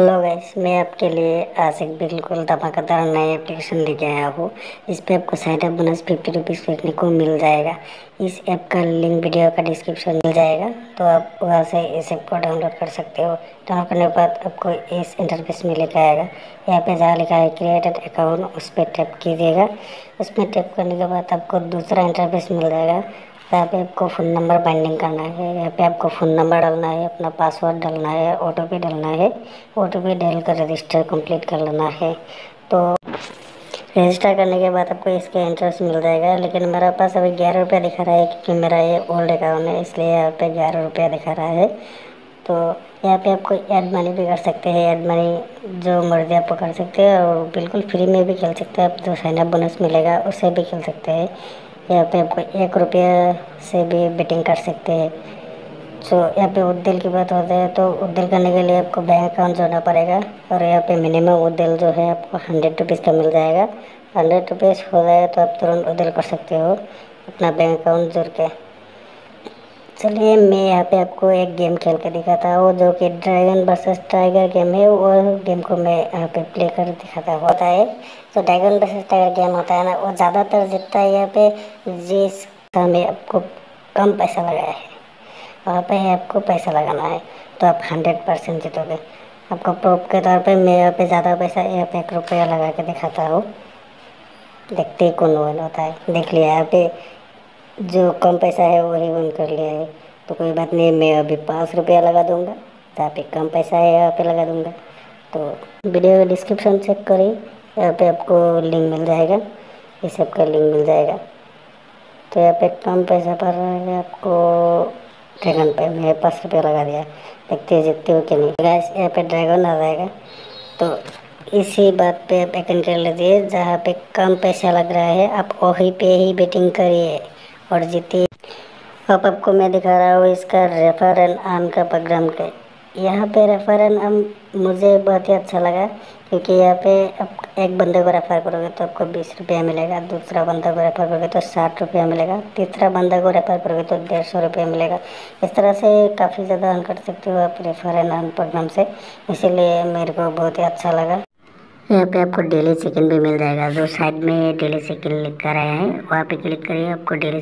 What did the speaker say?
Hello guys, मैं आपके लिए आज एक बिल्कुल धमाकेदार नई एप्लीकेशन लेके आया हूँ। इस पर आपको साइड बोनस फिफ्टी रुपीज़ देखने को मिल जाएगा। इस ऐप का लिंक वीडियो का डिस्क्रिप्शन मिल जाएगा। तो आप वहाँ से इस ऐप को डाउनलोड कर सकते हो। डाउनलोड करने के बाद आपको इस इंटरफेस में लेकर आएगा। यहाँ पे जहाँ लिखा है क्रिएटेड अकाउंट उस पर टैप कीजिएगा। उस पर टैप करने के बाद आपको दूसरा इंटरफेस मिल जाएगा। यहाँ पे आपको फ़ोन नंबर बाइंडिंग करना है, यहाँ पे आपको फ़ोन नंबर डालना है, अपना पासवर्ड डालना है ओ डालना है ओ डाल कर रजिस्टर कंप्लीट कर लेना है। तो रजिस्टर करने के बाद आपको इसका इंटरेस्ट मिल जाएगा, लेकिन मेरा पास अभी ग्यारह रुपया दिखा रहा है क्योंकि मेरा ये ओल्ड अकाउंट है, इसलिए यहाँ पे ग्यारह रुपया दिखा रहा है। तो यहाँ पे आपको ऐड मनी भी कर सकते हैं ऐड मनी जो मर्ज़ी आपको कर सकते हैं, और बिल्कुल फ्री में भी खेल सकते हैं, आप जो साइनअप बोनस मिलेगा उससे भी खेल सकते हैं। यहाँ पे आपको एक रुपये से भी बेटिंग कर सकते हैं। सो यहाँ पे उद्दिल की बात होती है तो उद्दिल करने के लिए आपको बैंक अकाउंट जोड़ना पड़ेगा, और यहाँ पे मिनिमम उद्दिल जो है आपको हंड्रेड रुपीज़ का मिल जाएगा। हंड्रेड रुपीज़ हो जाए तो आप तुरंत उद्दिल कर सकते हो, अपना बैंक अकाउंट जोड़ के। चलिए, मैं यहाँ पे आपको एक गेम खेल के दिखाता हूँ, जो कि ड्रैगन वर्सेस टाइगर गेम है, वो गेम को मैं यहाँ पे प्ले कर दिखाता होता है तो ड्रैगन वर्सेस टाइगर गेम होता है ना, वो ज़्यादातर जीतता है यहाँ पे जिस में आपको कम पैसा लगाया है, वहाँ पे आपको पैसा लगाना है तो आप हंड्रेड परसेंट जीतोगे। आपको प्रूफ के तौर पर मैं यहाँ पे ज़्यादा पैसा यहाँ पे एक रुपया लगा के दिखाता हूँ। देखते ही कौन वन होता है। देख लिया, यहाँ पे जो कम पैसा है वही बंद कर लिया है। तो कोई बात नहीं, मैं अभी पाँच रुपया लगा दूँगा जहाँ पे कम पैसा है यहाँ पे लगा दूँगा। तो वीडियो डिस्क्रिप्शन चेक करें, यहाँ पे आपको लिंक मिल जाएगा, इस सब का लिंक मिल जाएगा। तो यहाँ पे कम पैसा पर है, आपको ड्रैगन पे मैं पाँच रुपया लगा दिया। देखते हैं, जीतते हो कि नहीं। गैस यहाँ पे ड्रैगन आ जाएगा। तो इसी बात पे आप यकीन कर लीजिए, जहाँ पे कम पैसा लग रहा है, आप वहीं पे ही बेटिंग करिए। और जीती। अब आपको मैं दिखा रहा हूँ इसका रेफर एंड आन का प्रोग्राम के यहाँ पे रेफर एंड आन मुझे बहुत ही अच्छा लगा, क्योंकि यहाँ पे आप एक बंदे को रेफ़र करोगे तो आपको बीस रुपया मिलेगा, दूसरा बंदा को रेफ़र करोगे तो साठ रुपया मिलेगा, तीसरा बंदा को रेफ़र करोगे तो डेढ़ सौ रुपया मिलेगा। इस तरह से काफ़ी ज़्यादा अर्न कर सकते हो आप रेफ़र एंड आन प्रोग्राम से, इसीलिए मेरे को बहुत ही अच्छा लगा। यहाँ पे आपको डेली चिकन भी मिल जाएगा, जो साइड में डेली चिकन लिख कर आया है, वहाँ पे क्लिक करिए, आपको डेली